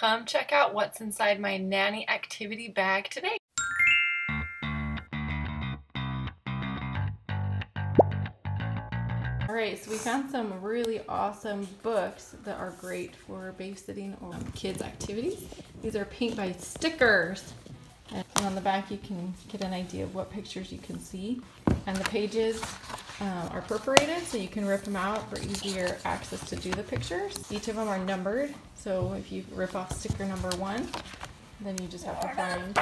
Come check out what's inside my nanny activity bag today. Alright, so we found some really awesome books that are great for babysitting or kids' activities. These are paint by stickers. And on the back you can get an idea of what pictures you can see. And the pages uh, are perforated so you can rip them out for easier access to do the pictures. Each of them are numbered, so if you rip off sticker number one, then you just have to find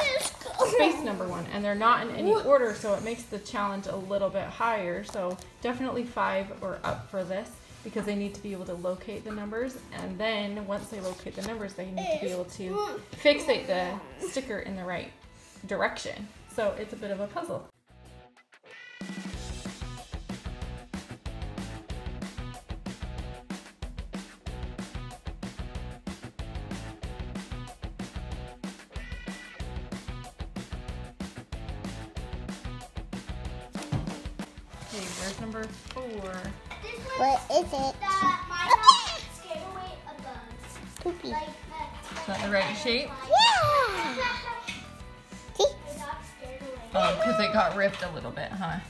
space number one. And they're not in any order, so it makes the challenge a little bit higher. So definitely five or up for this because they need to be able to locate the numbers. And then once they locate the numbers, they need to be able to fixate the sticker in the right direction. So it's a bit of a puzzle. Okay, where's number four? What is it? Poopy. Is that the right shape? Yeah. See? Oh, because it got ripped a little bit, huh?